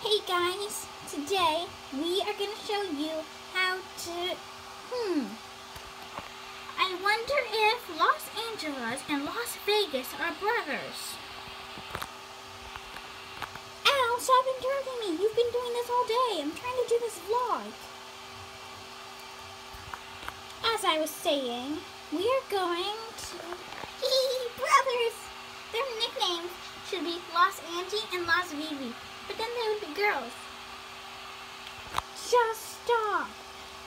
Hey guys, today we are going to show you how to, hmm, I wonder if Los Angeles and Las Vegas are brothers. Ow, stop interrupting me. You've been doing this all day. I'm trying to do this vlog. As I was saying, we are going to, brothers. Their nicknames should be Los Angie and Los Vivi, but then they would be girls. Just stop.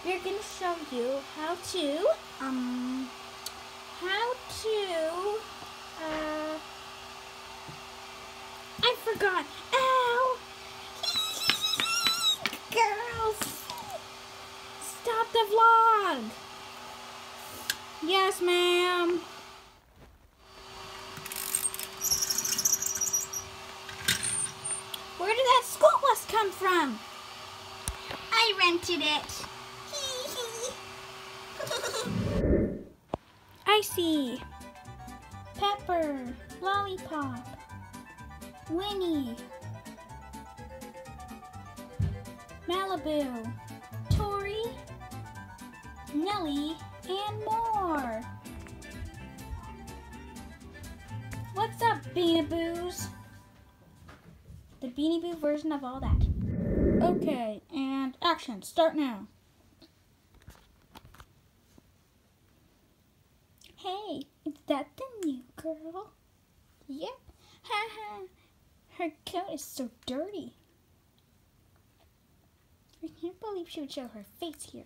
We're going to show you how to, um, how to, uh, I forgot. Ow! Girls! Stop the vlog! Yes, ma'am. Where did that school bus come from? I rented it. I see. Pepper, Lollipop, Winnie, Malibu, Tori, Nellie, and more. What's up, Beanie Boos? The Beanie Boo version of all that. Okay, and action. Start now. Hey, is that the new girl? Yep. Ha ha. Her coat is so dirty. I can't believe she would show her face here.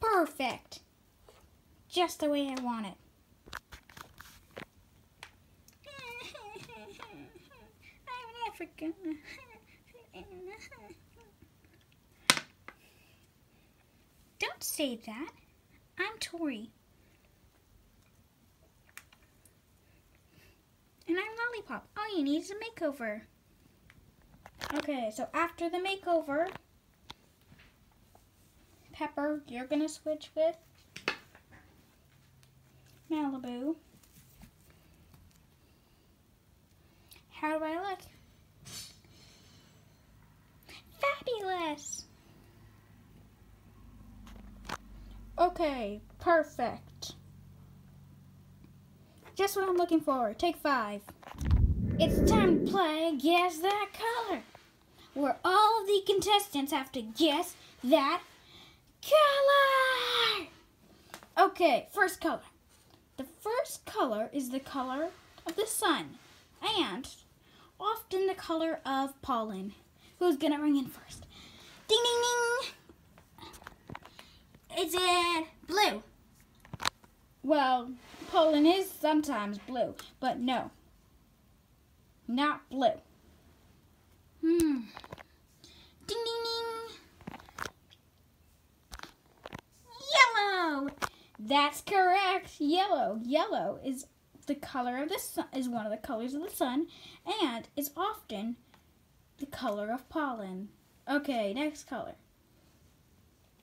Perfect. Just the way I want it. Don't say that. I'm Tori. And I'm Lollipop. All you need is a makeover. Okay, so after the makeover, Pepper, you're going to switch with Malibu. How do I look? Perfect. Just what I'm looking for. Take five. It's time to play Guess That Color, where all of the contestants have to guess that color. Okay, first color. The first color is the color of the sun and often the color of pollen. Who's gonna ring in first? Ding ding ding! Is it blue? Well, pollen is sometimes blue, but no. Not blue. Hmm. Ding ding ding! Yellow! That's correct. Yellow. Yellow is the color of the sun is one of the colors of the sun and is often the color of pollen. Okay, next color.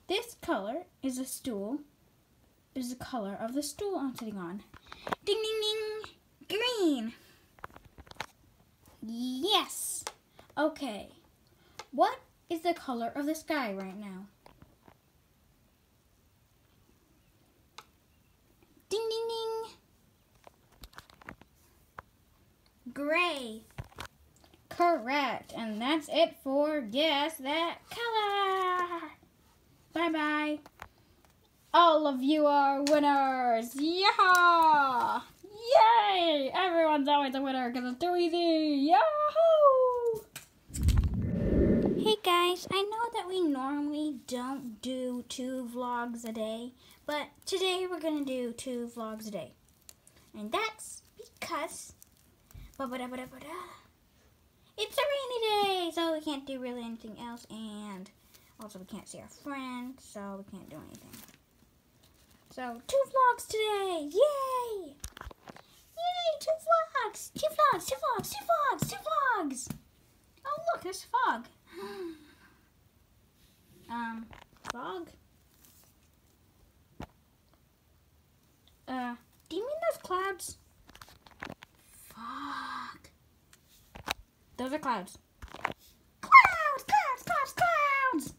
This color is a stool. Is the color of the stool I'm sitting on. Ding ding ding. Green. Yes. Okay. What is the color of the sky right now? Ding ding ding. Gray. Correct. And that's it for Guess That Color. Bye bye. All of you are winners. Yeah! Yay! Everyone's always a winner because it's too easy. Yahoo! Hey guys, I know that we normally don't do two vlogs a day, but today we're going to do two vlogs a day. And that's because ba -ba -da -ba -da -da. it's a rainy day, so we can't do really anything else, and also we can't see our friends, so we can't do anything. So, two vlogs today! Yay! Yay, two vlogs! Two vlogs, two vlogs, two vlogs, two vlogs! Oh, look, there's fog. um, fog? Uh, do you mean those clouds? Fuck. Those are. Clouds, clouds, clouds, clouds.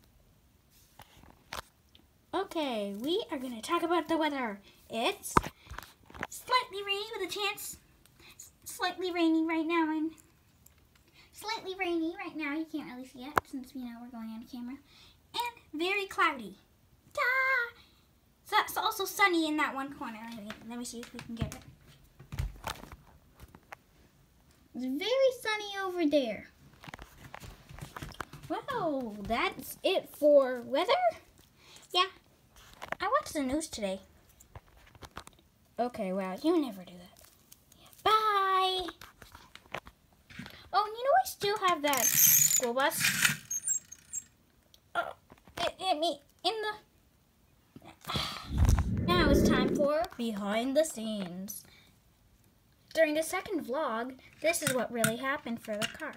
Okay, we are going to talk about the weather. It's slightly rainy with a chance. Slightly rainy right now and slightly rainy right now. You can't really see it since you know we're going on camera. And very cloudy. Ta! So that's also sunny in that one corner. Let me, let me see if we can get it. It's very sunny over there. Well, that's it for weather. Yeah, I watched the news today. Okay, wow, you never do that. Bye. Oh, you know I still have that school bus. Oh, it hit me in the. Now it's time for behind the scenes. During the second vlog, this is what really happened for the car.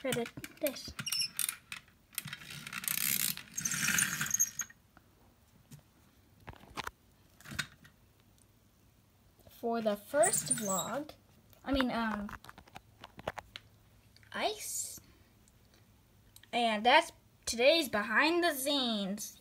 For the this. For the first vlog, I mean, um, ice. And that's today's behind the scenes.